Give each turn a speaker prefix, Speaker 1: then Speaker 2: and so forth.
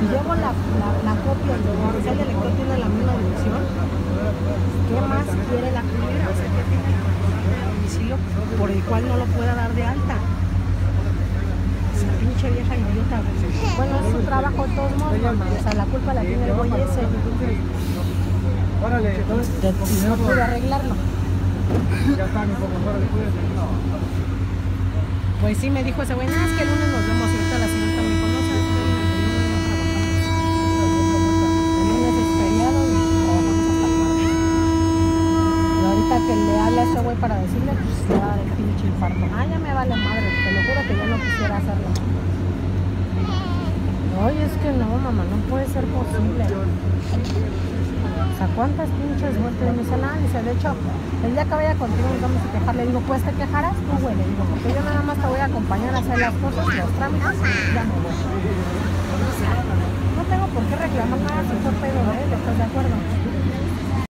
Speaker 1: Si yo hago la, la, la copia el potencial tiene la misma dirección, ¿qué más quiere la primera? Domicilio por el cual no lo pueda dar de alta? Esa pinche vieja idiota. Bueno, es su trabajo de todos modos, mamá. O sea, la culpa la tiene el güey ese. Órale, entonces. no pude arreglarlo. Ya está,
Speaker 2: mi poco, órale, cuídate.
Speaker 1: Pues sí, me dijo ese güey, nada, es que el lunes nos vemos. Ahorita la señorita me dijo, no, el lunes es feriado y trabajamos hasta el. Y ahorita que le hable a este güey para decirle, pues le va a dar el pinche infarto. Ah, ya me vale madre, te lo juro que yo no quisiera hacerlo. Ay, es que no, mamá, no puede ser posible. O sea, ¿cuántas pinches vueltas? Me dice, nada, dice, de hecho, el día que vaya contigo nos vamos a quejar. Le digo, pues te quejarás tú, güey. Le digo, porque yo nada más acompañar a hacer las cosas, los trámites ya me voy. No tengo por qué reclamar nada si fue pedo de él, ¿estás de acuerdo?